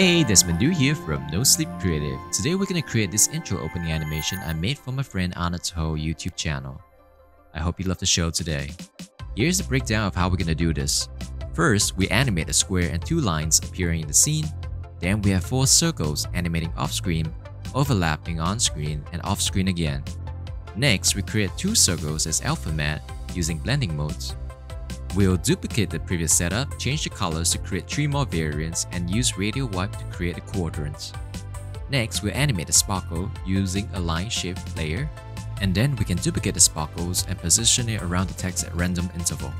Hey, Desmond Du here from No Sleep Creative. Today we're gonna create this intro opening animation I made for my friend Anatoh YouTube channel. I hope you love the show today. Here's a breakdown of how we're gonna do this. First, we animate a square and two lines appearing in the scene. Then we have four circles animating off-screen, overlapping on-screen, and off-screen again. Next, we create two circles as alpha matte using blending modes. We'll duplicate the previous setup, change the colors to create 3 more variants, and use radial wipe to create the quadrants. Next, we'll animate the sparkle using a line shape layer, and then we can duplicate the sparkles and position it around the text at random interval.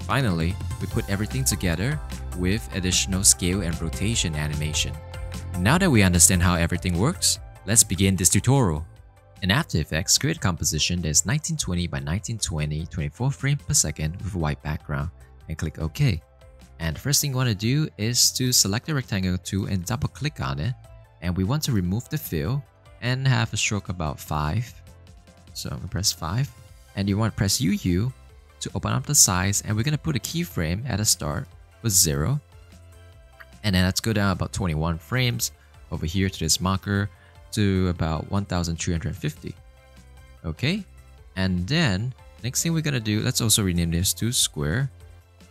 Finally, we put everything together with additional scale and rotation animation. Now that we understand how everything works, let's begin this tutorial. In After Effects, create a composition that is 1920 by 1920, 24 frames per second with a white background, and click OK. And the first thing you want to do is to select the rectangle tool and double click on it. And we want to remove the fill and have a stroke about 5. So I'm going to press 5. And you want to press UU to open up the size and we're going to put a keyframe at the start with 0. And then let's go down about 21 frames over here to this marker to about 1350. Okay, and then next thing we're gonna do, let's also rename this to square.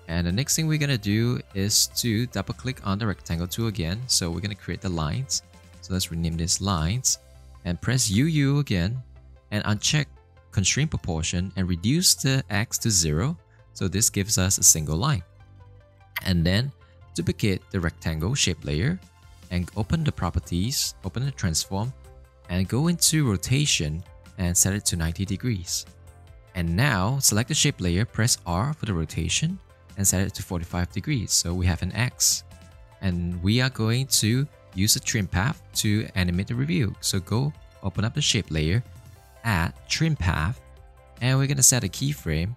And the next thing we're gonna do is to double click on the rectangle tool again. So we're gonna create the lines. So let's rename this lines and press UU again and uncheck constrain proportion and reduce the X to zero. So this gives us a single line. And then duplicate the rectangle shape layer and open the properties, open the transform, and go into rotation and set it to 90 degrees. And now select the shape layer, press R for the rotation and set it to 45 degrees. So we have an X. And we are going to use a trim path to animate the review. So go open up the shape layer, add trim path, and we're gonna set a keyframe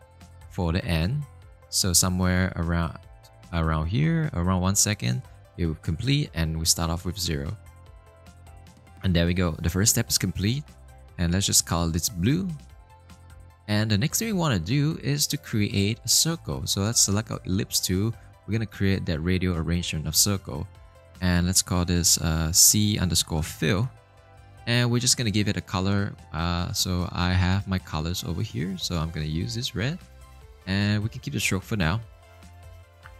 for the end. So somewhere around around here, around one second, it will complete and we start off with zero. And there we go, the first step is complete. And let's just call this blue. And the next thing we want to do is to create a circle. So let's select our ellipse tool. We're going to create that radial arrangement of circle. And let's call this uh, C underscore fill. And we're just going to give it a color. Uh, so I have my colors over here. So I'm going to use this red. And we can keep the stroke for now.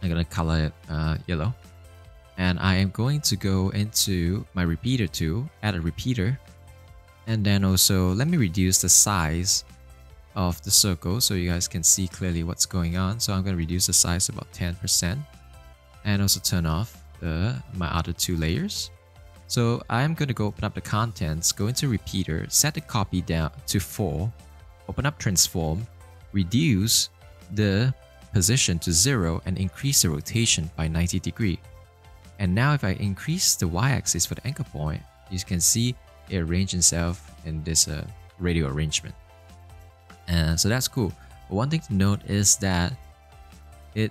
I'm going to color it uh, yellow and I am going to go into my repeater tool, add a repeater, and then also let me reduce the size of the circle so you guys can see clearly what's going on. So I'm going to reduce the size about 10% and also turn off the, my other two layers. So I'm going to go open up the contents, go into repeater, set the copy down to 4, open up transform, reduce the position to 0 and increase the rotation by 90 degree. And now if I increase the y-axis for the anchor point, you can see it arranged itself in this uh, radial arrangement. And so that's cool. But one thing to note is that it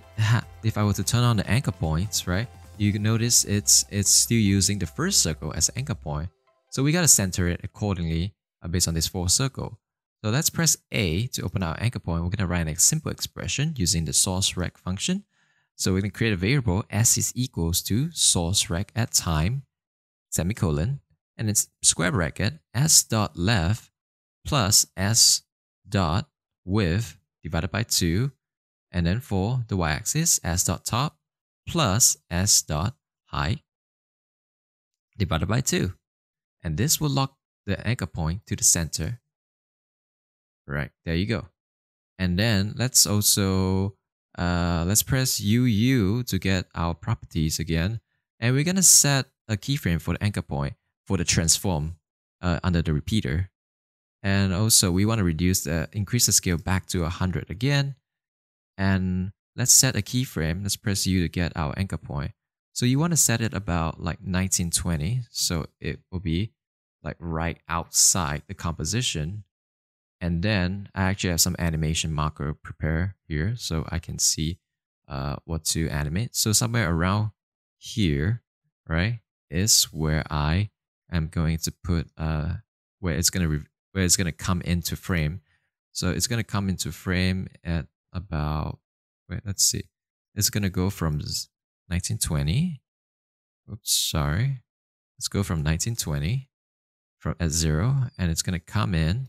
if I were to turn on the anchor points, right, you can notice it's it's still using the first circle as anchor point. So we gotta center it accordingly uh, based on this four circle. So let's press A to open our anchor point. We're gonna write a simple expression using the source rect function. So we're going to create a variable s is equals to source rect at time, semicolon, and it's square bracket s dot left plus s dot width divided by 2, and then for the y-axis, s dot top plus s dot height divided by 2. And this will lock the anchor point to the center. Right, there you go. And then let's also uh, let's press UU to get our properties again. And we're going to set a keyframe for the anchor point for the transform uh, under the repeater. And also we want to reduce the, increase the scale back to 100 again. And let's set a keyframe. Let's press U to get our anchor point. So you want to set it about like 1920. So it will be like right outside the composition and then I actually have some animation marker prepare here so I can see uh, what to animate. So somewhere around here, right, is where I am going to put, uh, where it's going to, where it's going to come into frame. So it's going to come into frame at about, wait, let's see. It's going to go from 1920 oops, sorry. Let's go from 1920 from at zero, and it's gonna come in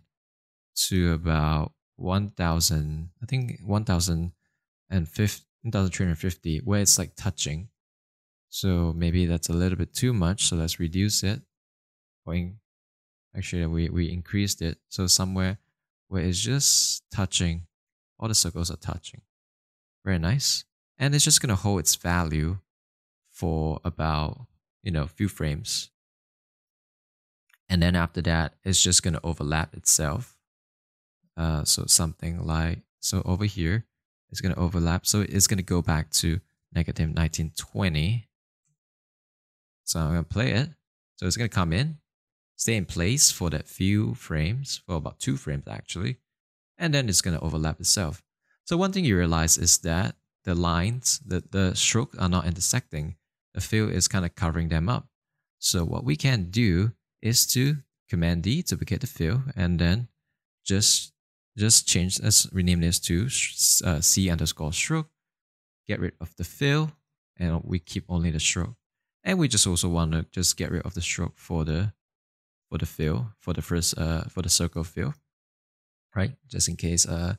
to about 1,000, I think 1,350, where it's like touching. So maybe that's a little bit too much. So let's reduce it. Going, actually, we, we increased it. So somewhere where it's just touching, all the circles are touching. Very nice. And it's just going to hold its value for about, you know, a few frames. And then after that, it's just going to overlap itself. Uh, so something like, so over here, it's going to overlap. So it's going to go back to negative 1920. So I'm going to play it. So it's going to come in, stay in place for that few frames, for about two frames actually, and then it's going to overlap itself. So one thing you realize is that the lines, the, the stroke are not intersecting. The fill is kind of covering them up. So what we can do is to Command D, duplicate the fill, and then just just change, let's rename this to uh, C underscore stroke, get rid of the fill, and we keep only the stroke. And we just also want to just get rid of the stroke for the for the fill, for the first uh for the circle fill, right? Just in case uh,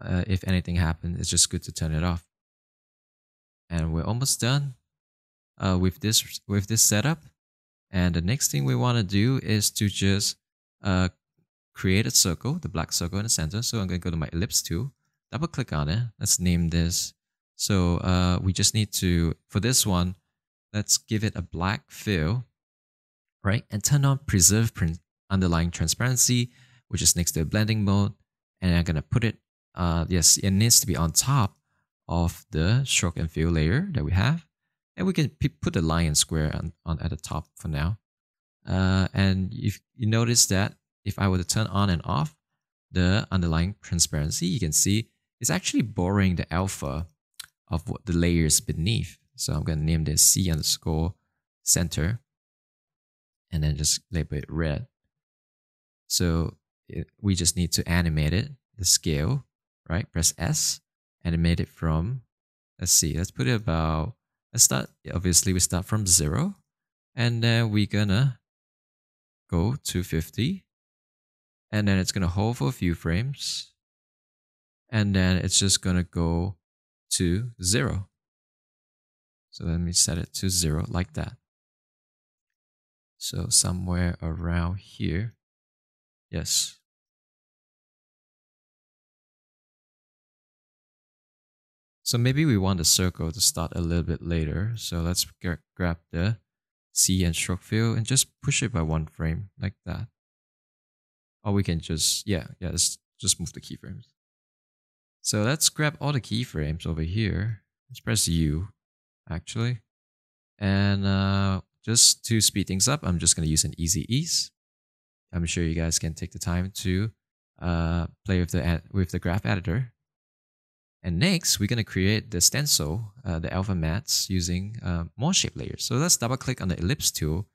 uh if anything happens, it's just good to turn it off. And we're almost done uh with this with this setup. And the next thing we want to do is to just uh create a circle, the black circle in the center. So I'm going to go to my ellipse tool, double click on it. Let's name this. So uh, we just need to, for this one, let's give it a black fill, right? And turn on preserve print underlying transparency, which is next to blending mode. And I'm going to put it, uh, yes, it needs to be on top of the stroke and fill layer that we have. And we can put the line and square on, on at the top for now. Uh, and if you notice that if I were to turn on and off the underlying transparency, you can see it's actually borrowing the alpha of what the layers beneath. So I'm going to name this C underscore center and then just label it red. So it, we just need to animate it, the scale, right? Press S, animate it from, let's see, let's put it about, let's start, obviously we start from zero and then we're gonna go to 50 and then it's going to hold for a few frames and then it's just going to go to zero. So let me set it to zero like that. So somewhere around here. Yes. So maybe we want the circle to start a little bit later. So let's grab the C and stroke fill and just push it by one frame like that. Or we can just, yeah, yeah, let's just move the keyframes. So let's grab all the keyframes over here. Let's press U, actually. And uh, just to speed things up, I'm just going to use an easy ease. I'm sure you guys can take the time to uh, play with the, with the graph editor. And next, we're going to create the stencil, uh, the alpha mattes using uh, more shape layers. So let's double click on the ellipse tool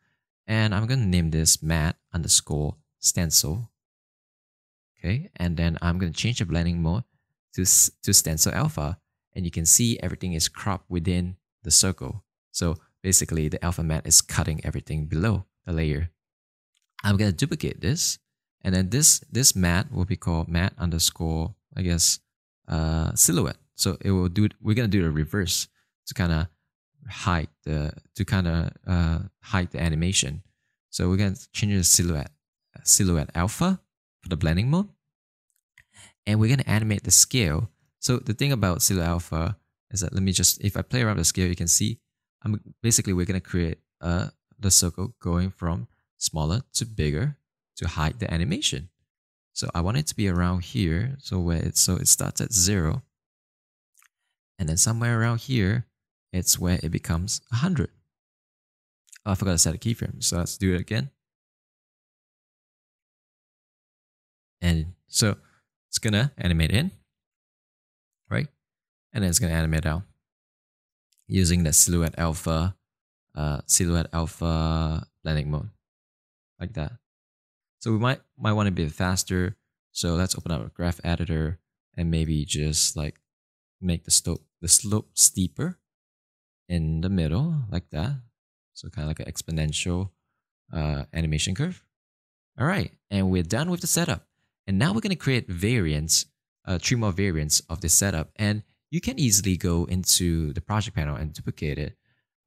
and I'm going to name this matte underscore stencil okay? And then I'm going to change the blending mode to, to stencil alpha and you can see everything is cropped within the circle. So basically the alpha matte is cutting everything below the layer. I'm going to duplicate this and then this this matte will be called mat underscore I guess uh, silhouette. So it will do we're going to do the reverse to kind of hide the to kind of uh, hide the animation. So we're going to change the silhouette silhouette alpha for the blending mode. And we're going to animate the scale. So the thing about Silhouette Alpha is that let me just, if I play around the scale, you can see I'm basically we're going to create uh, the circle going from smaller to bigger to hide the animation. So I want it to be around here. So where it's, so it starts at zero. And then somewhere around here, it's where it becomes 100. Oh, I forgot to set a keyframe. So let's do it again. And so it's gonna animate in, right? And then it's gonna animate out using the silhouette alpha, uh, silhouette alpha blending mode, like that. So we might might want to be faster. So let's open up a graph editor and maybe just like make the slope the slope steeper in the middle like that. So kind of like an exponential uh, animation curve. All right, and we're done with the setup. And now we're going to create variants, uh, three more variants of this setup. And you can easily go into the project panel and duplicate it,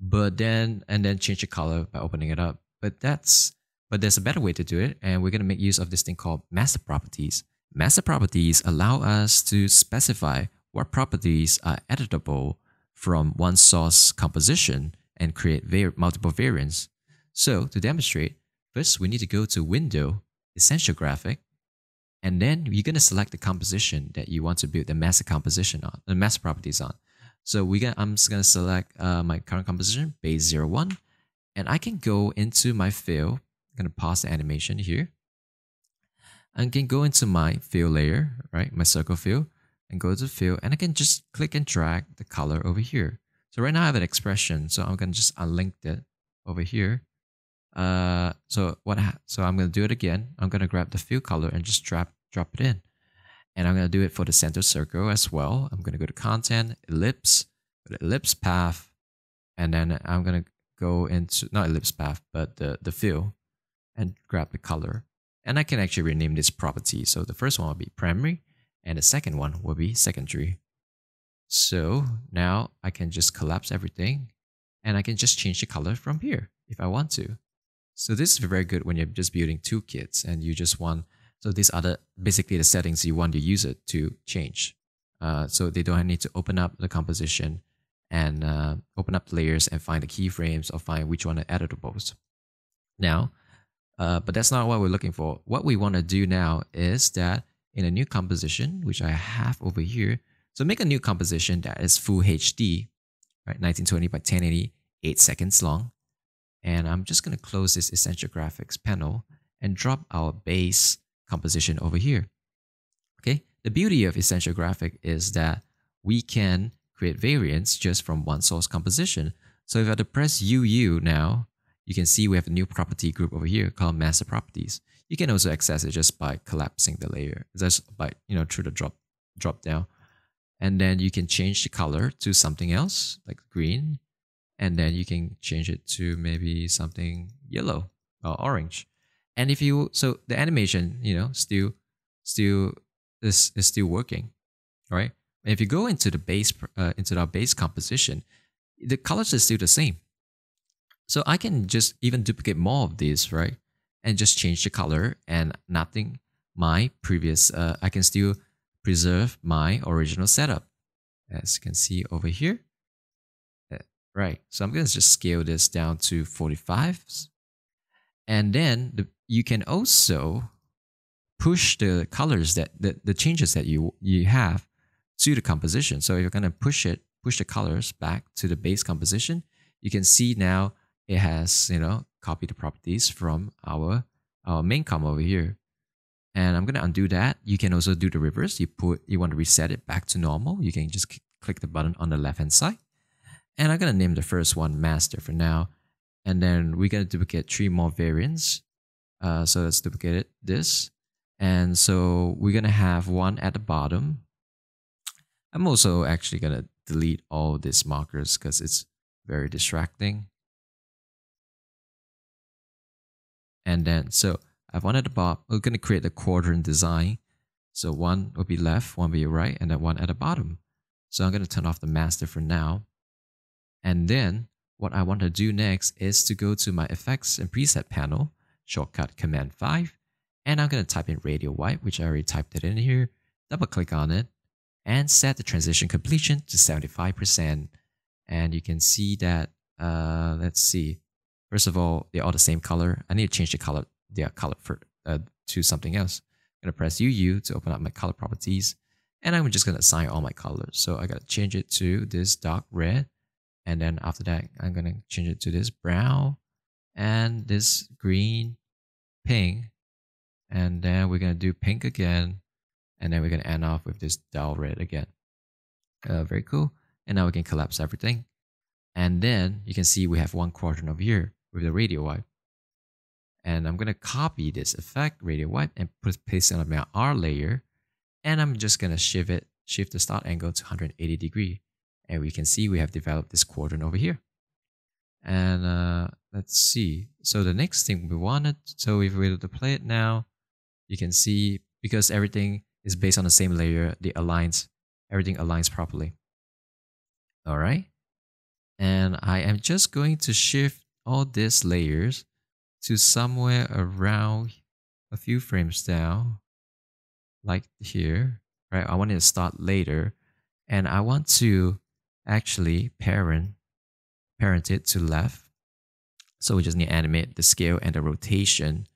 but then, and then change the color by opening it up. But that's, but there's a better way to do it. And we're going to make use of this thing called master properties. Master properties allow us to specify what properties are editable from one source composition and create var multiple variants. So to demonstrate, first we need to go to Window, Essential Graphic, and then you're going to select the composition that you want to build the master composition on, the master properties on. So we gonna, I'm just going to select uh, my current composition, base 01, and I can go into my fill. I'm going to pause the animation here. I can go into my fill layer, right, my circle fill, and go to fill, and I can just click and drag the color over here. So right now I have an expression, so I'm going to just unlink it over here. Uh, so what? so I'm going to do it again. I'm going to grab the fill color and just drop drop it in, and I'm going to do it for the center circle as well. I'm going to go to content, ellipse, ellipse path, and then I'm going to go into not ellipse path, but the the fill, and grab the color. And I can actually rename this property. So the first one will be primary, and the second one will be secondary. So now I can just collapse everything and I can just change the color from here if I want to. So this is very good when you're just building two kits and you just want, so these are the, basically the settings you want your user to change. Uh, so they don't need to open up the composition and uh, open up layers and find the keyframes or find which one are editables. Now, uh, but that's not what we're looking for. What we want to do now is that in a new composition, which I have over here, so make a new composition that is full HD, right? 1920 by 1080, 8 seconds long. And I'm just going to close this Essential Graphics panel and drop our base composition over here. Okay, the beauty of Essential Graphic is that we can create variants just from one source composition. So if I press UU now, you can see we have a new property group over here called Master Properties. You can also access it just by collapsing the layer, just by, you know, through the drop, drop down and then you can change the color to something else like green and then you can change it to maybe something yellow or orange and if you so the animation you know still still is, is still working right and if you go into the base uh, into our base composition the colors are still the same so i can just even duplicate more of these, right and just change the color and nothing my previous uh, i can still preserve my original setup. As you can see over here. Right, so I'm going to just scale this down to 45. And then the, you can also push the colors that the, the changes that you you have to the composition. So if you're going to push it, push the colors back to the base composition, you can see now it has, you know, copied the properties from our, our main comp over here. And I'm going to undo that. You can also do the reverse. You put, you want to reset it back to normal. You can just click the button on the left hand side. And I'm going to name the first one master for now. And then we're going to duplicate three more variants. Uh, so let's duplicate this. And so we're going to have one at the bottom. I'm also actually going to delete all these markers because it's very distracting. And then, so I have one at the bottom. We're going to create a quadrant design. So one will be left, one will be right, and then one at the bottom. So I'm going to turn off the master for now. And then what I want to do next is to go to my effects and preset panel, shortcut command 5, and I'm going to type in radial wipe, which I already typed it in here, double click on it, and set the transition completion to 75%. And you can see that, uh, let's see, first of all, they're all the same color. I need to change the color their color for, uh, to something else. I'm going to press UU to open up my color properties. And I'm just going to assign all my colors. So I got to change it to this dark red. And then after that, I'm to change it to this brown and this green, pink. And then we're to do pink again. And then we're to end off with this dull red again. Uh, very cool. And now we can collapse everything. And then you can see we have one quadrant over here with the radial wipe. And I'm to copy this effect, radial wipe, and put paste it on my R layer. And I'm just to shift it, shift the start angle to 180 degree. And we can see we have developed this quadrant over here. And uh, let's see. So the next thing we wanted, so if we play it now, you can see because everything is based on the same layer, the aligns, everything aligns properly. All right. And I am just going to shift all these layers to somewhere around a few frames down, like here, right? I want it to start later and I want to actually parent, parent it to left. So we just need to animate the scale and the rotation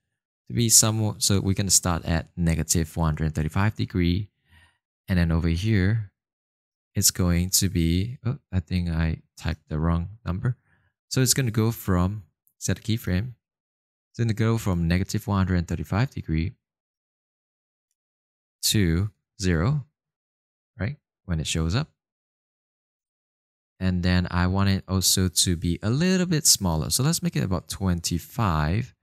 to be somewhat, so we're going to start at negative 435 degree. And then over here, it's going to be, oh, I think I typed the wrong number. So it's going to go from, set a keyframe, it's going to go from negative 135 degree to zero, right? When it shows up. And then I want it also to be a little bit smaller. So let's make it about 25.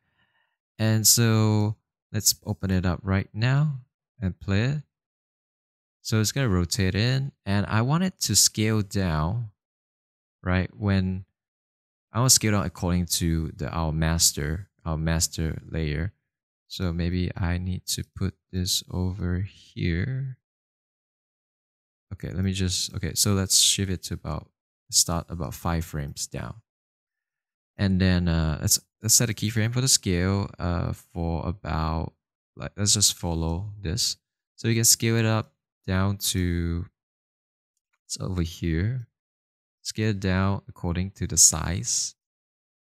And so let's open it up right now and play it. So it's going to rotate in and I want it to scale down, right? When I want to scale down according to the our master, our master layer. So maybe I need to put this over here. Okay, let me just, okay, so let's shift it to about, start about five frames down. And then uh, let's, let's set a keyframe for the scale uh, for about, like, let's just follow this. So you can scale it up down to it's over here. Scale it down according to the size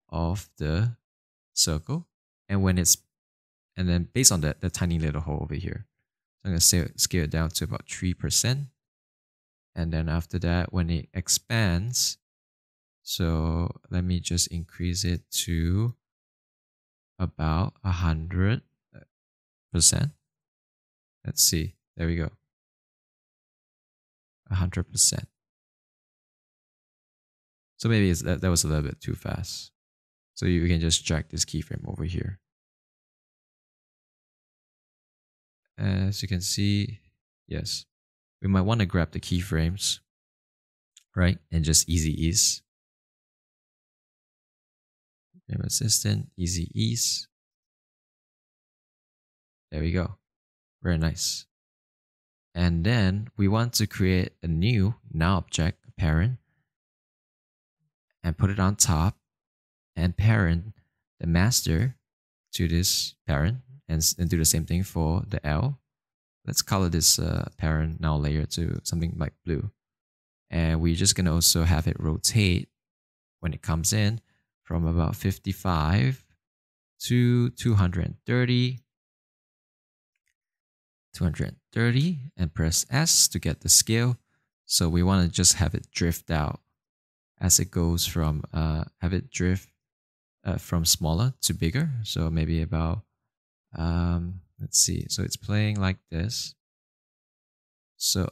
of the circle. And when it's and then based on that, the tiny little hole over here. So I'm gonna say, scale it down to about 3%. And then after that, when it expands, so let me just increase it to about a hundred percent. Let's see. There we go. a 100%. So maybe that, that was a little bit too fast. So you can just drag this keyframe over here. As you can see, yes, we might want to grab the keyframes, right? And just easy ease. Frame assistant, easy ease. There we go. Very nice. And then we want to create a new null object parent and put it on top and parent the master to this parent and, and do the same thing for the L. Let's color this uh, parent null layer to something like blue. And we're just going to also have it rotate when it comes in from about 55 to 230 230 and press S to get the scale. So we want to just have it drift out as it goes from, uh, have it drift uh, from smaller to bigger. So maybe about, um, let's see. So it's playing like this. So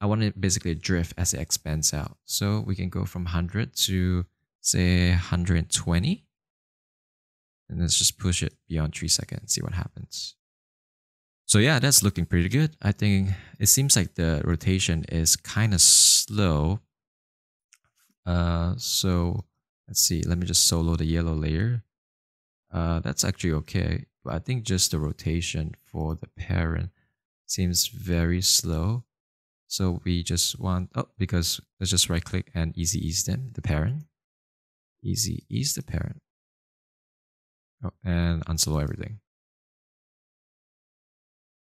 I want it basically drift as it expands out. So we can go from 100 to say 120. And let's just push it beyond 3 seconds, and see what happens. So yeah, that's looking pretty good. I think it seems like the rotation is kind of slow. Uh, so let's see. Let me just solo the yellow layer. Uh, that's actually okay. But I think just the rotation for the parent seems very slow. So we just want, oh, because let's just right click and easy ease them, the parent. Easy ease the parent. Oh, and unsolo everything.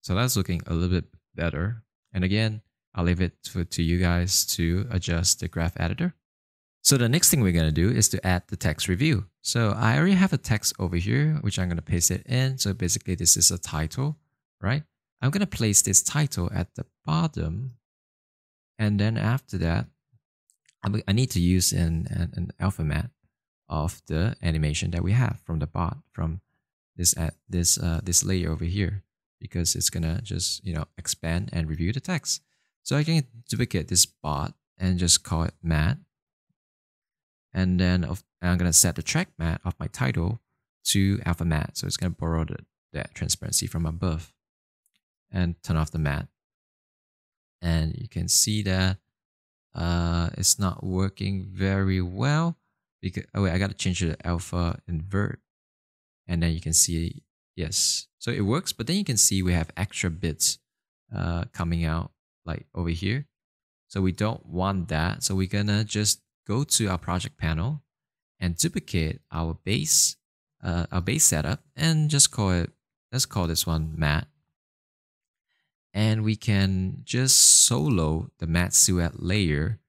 So that's looking a little bit better. And again, I'll leave it to, to you guys to adjust the graph editor. So the next thing we're going to do is to add the text reveal. So I already have a text over here, which I'm going to paste it in. So basically this is a title, right? I'm going to place this title at the bottom. And then after that, I need to use an, an, an alpha matte of the animation that we have from the bot, from this, at this, uh, this layer over here because it's gonna just you know expand and review the text. So I can duplicate this bot and just call it matte. And then I'm gonna set the track matte of my title to alpha matte. So it's gonna borrow the, that transparency from above and turn off the mat. And you can see that uh, it's not working very well because oh wait, I gotta change the alpha invert, and then you can see yes, so it works. But then you can see we have extra bits uh, coming out like over here. So we don't want that. So we're gonna just go to our project panel and duplicate our base, uh, our base setup, and just call it. Let's call this one matte. And we can just solo the matte silhouette layer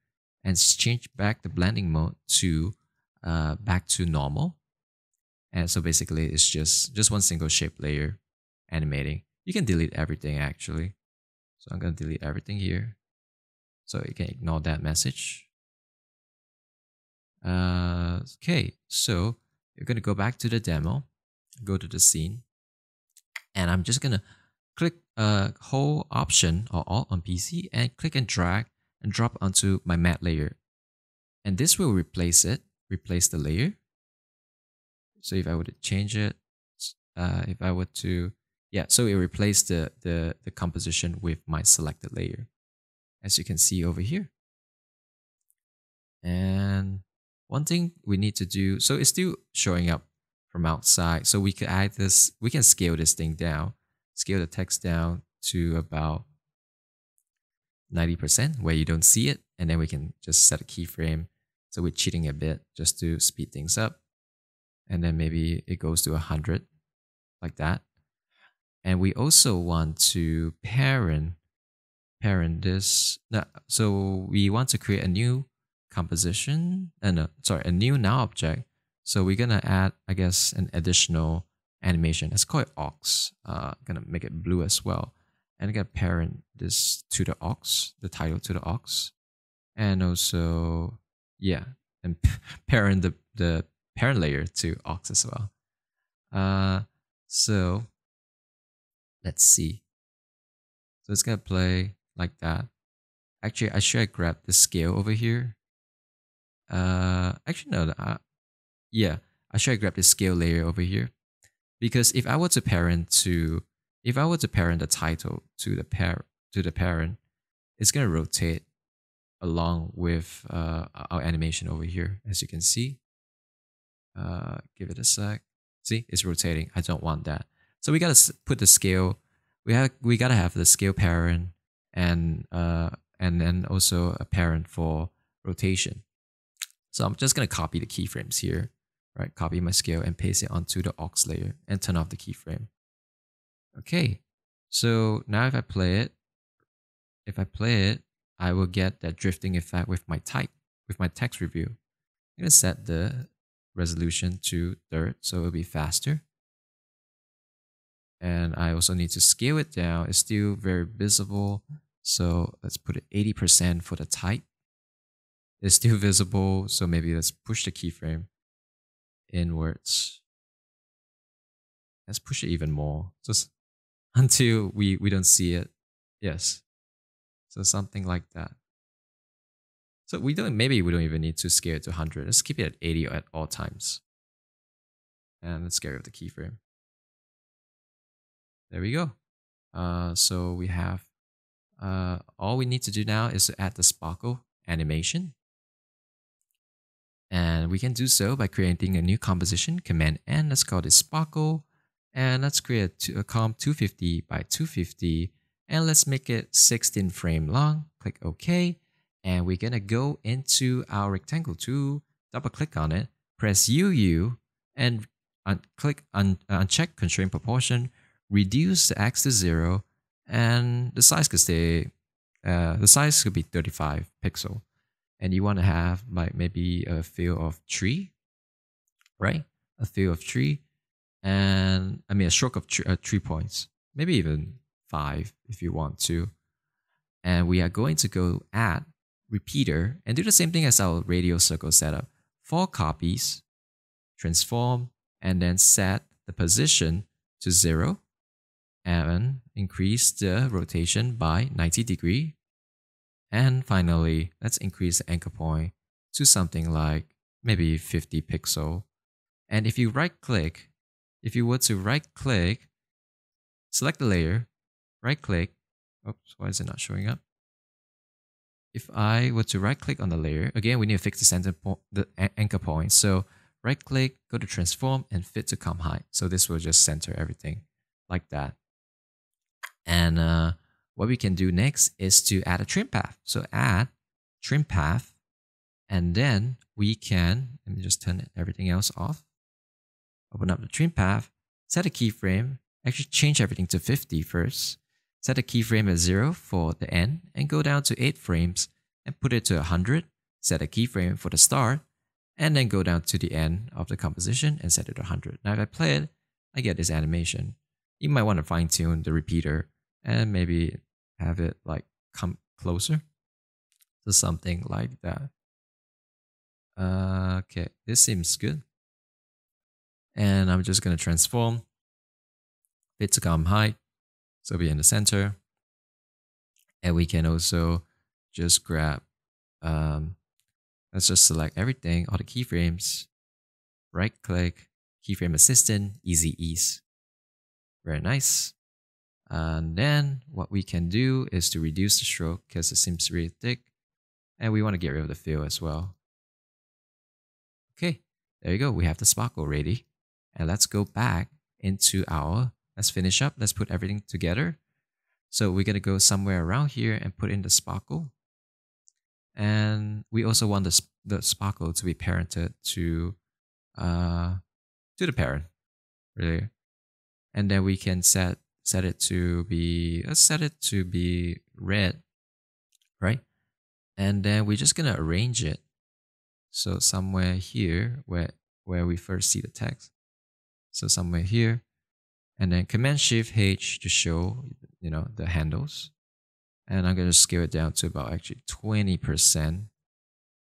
and change back the blending mode to uh, back to normal. And so basically it's just, just one single shape layer animating. You can delete everything actually. So I'm going to delete everything here. So you can ignore that message. Uh, okay, so you're going to go back to the demo, go to the scene, and I'm just going to click a whole option or alt on PC and click and drag and drop onto my matte layer. And this will replace it, replace the layer. So if I were to change it, uh, if I were to, yeah, so it replaced the, the, the composition with my selected layer, as you can see over here. And one thing we need to do, so it's still showing up from outside. So we could add this, we can scale this thing down, scale the text down to about 90% where you don't see it. And then we can just set a keyframe. So we're cheating a bit just to speed things up. And then maybe it goes to 100 like that. And we also want to parent, parent this. So we want to create a new composition and sorry, a new null object. So we're gonna add, I guess, an additional animation. Let's call it aux. Uh, gonna make it blue as well and I get parent this to the aux, the title to the aux, and also yeah, and parent the the parent layer to aux as well. Uh, so let's see. So it's gonna play like that. Actually, I should grab the scale over here. Uh, actually no, yeah, I should grab the scale layer over here because if I were to parent to if I were to parent the title to the parent to the parent, it's gonna rotate along with uh, our animation over here, as you can see. Uh, give it a sec. See, it's rotating. I don't want that. So we gotta put the scale. We have we gotta have the scale parent and uh and then also a parent for rotation. So I'm just gonna copy the keyframes here, right? Copy my scale and paste it onto the aux layer and turn off the keyframe. Okay, so now if I play it, if I play it, I will get that drifting effect with my type, with my text reveal. I'm gonna set the resolution to third so it'll be faster. And I also need to scale it down. It's still very visible. So let's put it 80% for the type. It's still visible. So maybe let's push the keyframe inwards. Let's push it even more. Just until we, we don't see it. Yes. So something like that. So we don't, maybe we don't even need to scale it to 100. Let's keep it at 80 at all times. And let's get rid of the keyframe. There we go. Uh, so we have, uh, all we need to do now is to add the sparkle animation. And we can do so by creating a new composition, Command N, let's call this sparkle. And let's create a comp 250 by 250 and let's make it 16 frame long. Click OK. And we're to go into our rectangle tool, double click on it, press UU and un click un uncheck constraint proportion, reduce the X to zero, and the size could stay, uh, the size could be 35 pixel. And you want to have like maybe a fill of tree, right? A fill of tree and I mean a stroke of uh, three points, maybe even five if you want to. And we are going to go add repeater and do the same thing as our radial circle setup. Four copies, transform, and then set the position to zero and increase the rotation by 90 degree. And finally, let's increase the anchor point to something like maybe 50 pixel. And if you right click if you were to right click, select the layer, right click, oops, why is it not showing up? if I were to right click on the layer, again, we need to fix the center point, the anchor point. So right click, go to transform and fit to comp height. So this will just center everything like that. And uh, what we can do next is to add a trim path. So add trim path, and then we can, let me just turn everything else off. Open up the trim path, set a keyframe, actually change everything to 50 first. Set a keyframe at 0 for the end and go down to 8 frames and put it to 100. Set a keyframe for the start and then go down to the end of the composition and set it to 100. Now if I play it, I get this animation. You might want to fine tune the repeater and maybe have it like come closer to something like that. Uh, okay, this seems good. And I'm just going to transform fit to comp height. So be in the center. And we can also just grab, um, let's just select everything, all the keyframes, right click, keyframe assistant, easy ease. Very nice. And then what we can do is to reduce the stroke because it seems really thick. And we want to get rid of the fill as well. Okay, there you go. We have the sparkle ready. And let's go back into our, let's finish up. Let's put everything together. So we're going to go somewhere around here and put in the sparkle. And we also want the, the sparkle to be parented to, uh, to the parent, really. And then we can set set it to be let's set it to be red right? And then we're just gonna arrange it. So somewhere here where where we first see the text. So somewhere here and then command shift h to show you know the handles. And i'm going to scale it down to about actually 20 percent.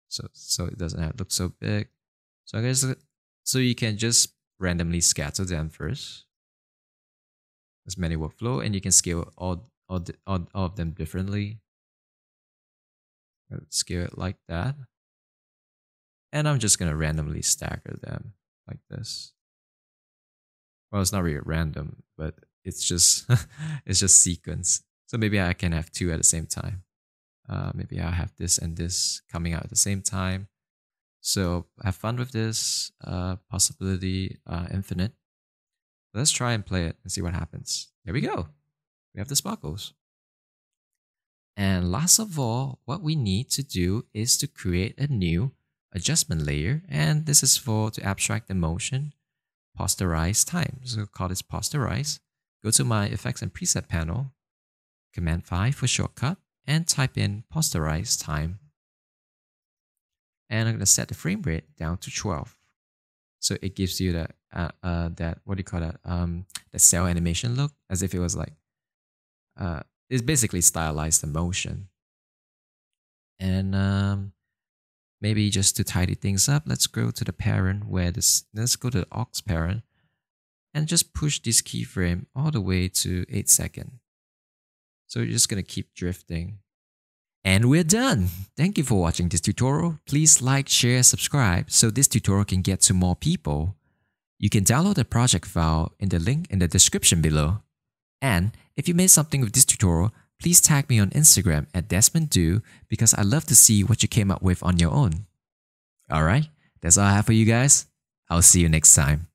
So so it doesn't have look so big. So i guess so you can just randomly scatter them first as many workflow and you can scale all, all, all, all of them differently. Scale it like that. And I'm just going to randomly stagger them like this. Well, it's not really random, but it's just it's just sequence. So maybe I can have two at the same time. Uh, maybe I'll have this and this coming out at the same time. So have fun with this. Uh, possibility uh, infinite. Let's try and play it and see what happens. There we go. We have the sparkles. And last of all, what we need to do is to create a new adjustment layer. And this is for to abstract the motion, posterize time. So we'll call this posterize. Go to my effects and preset panel, Command 5 for shortcut, and type in posterize time. And I'm going to set the frame rate down to 12. So it gives you that uh, uh, that what do you call that? Um the cel animation look as if it was like uh it's basically stylized the motion. And um maybe just to tidy things up let's go to the parent where this let's go to the aux parent and just push this keyframe all the way to 8 second so you're just gonna keep drifting and we're done. Thank you for watching this tutorial. Please like, share, subscribe so this tutorial can get to more people. You can download the project file in the link in the description below. And if you made something with this tutorial, please tag me on Instagram at DesmondDu because I love to see what you came up with on your own. Alright, that's all I have for you guys. I'll see you next time.